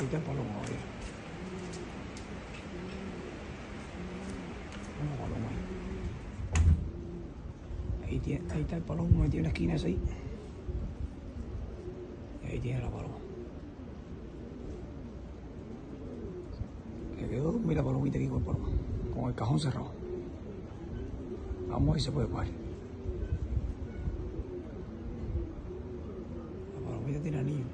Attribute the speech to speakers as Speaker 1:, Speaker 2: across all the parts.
Speaker 1: Ahí está el palomo, a ver. Vamos, palomo ahí. Ahí, tiene, ahí está el palomo metido en la esquina ahí. Y ahí tiene la paloma. Que quedó, mira palomita aquí con el paloma. Con el cajón cerrado. Vamos a ver si se puede parar. La palomita tiene anillo.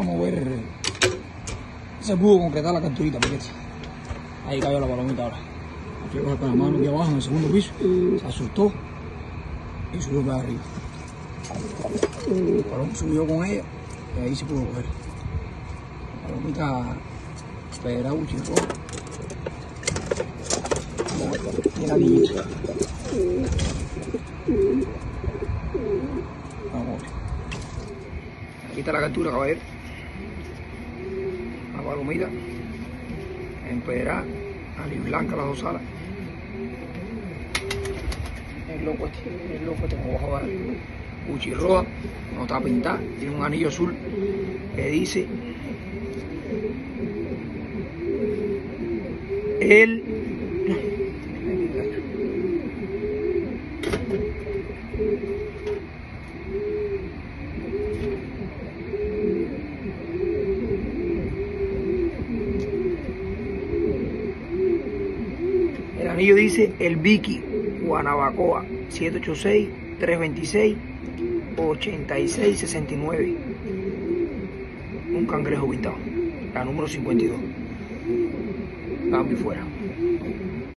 Speaker 1: Vamos a ver. Se pudo concretar la capturita, porque ahí cayó la palomita ahora. Aquí con la mano aquí abajo en el segundo piso. Se asustó y subió para arriba. El paloma subió con ella y ahí se pudo coger. La palomita Perauchi roja. Y el anillito. Vamos. Aquí está la captura, caballero. La palomita. Empedrada. blanca las dos alas. El loco este, el loco este como bajo no está pintada, tiene un anillo azul que dice el anillo dice el Vicky Guanabacoa 786-326-8669. Un cangrejo pintado. La número 52. Cambio fuera.